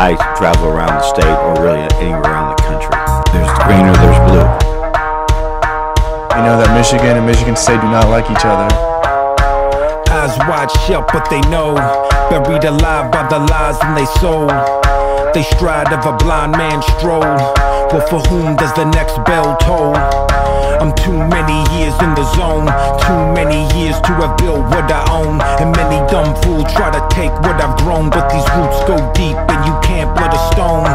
I travel around the state or really anywhere around the country. There's green or there's blue. You know that Michigan and Michigan State do not like each other. Eyes wide shut, but they know. Buried alive by the lies in they soul. They stride of a blind man stroll. But for whom does the next bell toll? I'm too many years in the zone. Too many years to have built what I own. And many dumb fools try to take what I've grown. But these roots go deep and you can't blood a stone.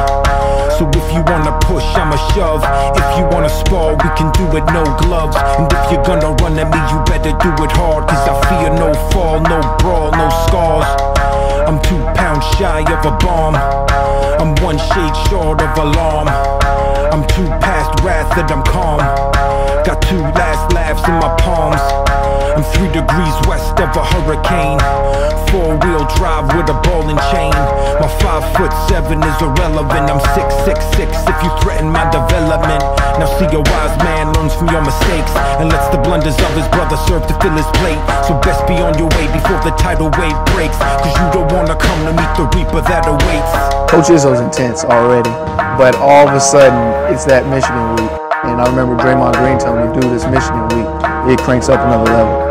So if you wanna push, I'ma shove. If you wanna spar, we can do it no gloves. And if you're gonna run at me, you better do it hard. Cause I fear no fall, no brawl, no scars. I'm two pounds shy of a bomb. I'm one shade short of alarm. I'm too past wrath that I'm calm Got two last laughs in my palms. I'm three degrees west of a hurricane. Four wheel drive with a ball and chain. My five foot seven is irrelevant. I'm six six six if you threaten my development. Now see a wise man learns from your mistakes And lets the blunders of his brother serve to fill his plate. So best be on your way before the tidal wave breaks Cause you don't wanna come to meet the reaper that awaits. Coach Izzo's intense already, but all of a sudden it's that Michigan week. And I remember Draymond Green telling me, dude, this Michigan week, it cranks up another level.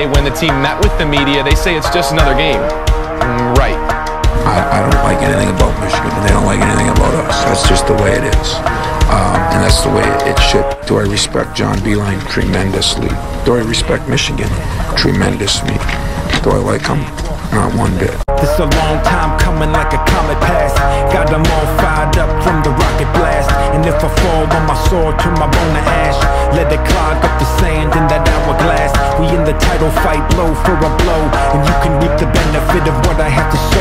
Feel today when the team met with the media, they say it's just another game. Mm, Right. I, I don't like anything about Michigan, and they don't like anything about us. That's just the way it is. Um, and that's the way it, should. Do I respect John Beilein? Tremendously. Do I respect Michigan? Tremendously. Do I like him? Not one bit. This a long time coming like a comet pass Got them all fired up from the rocket blast And if I fall on my sword, turn my bone to ash Let it clog fight, blow for a blow. And you can reap the benefit of what I have to sow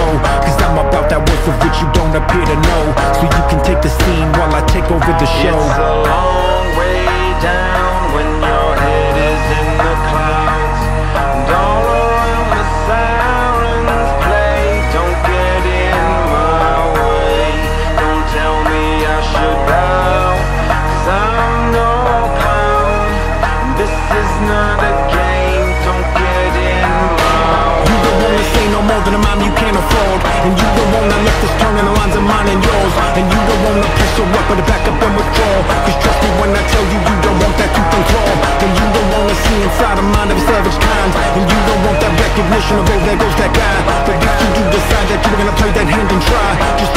And you don't wanna let this turn in the lines of mine and yours. And you don't wanna push your up but back up and withdraw. Cause trust me when I tell you you don't want that tooth and claw. And you don't wanna see inside the mind of a savage kind. And you don't want that recognition of there goes that guy But if you do decide that you're gonna play that hand and try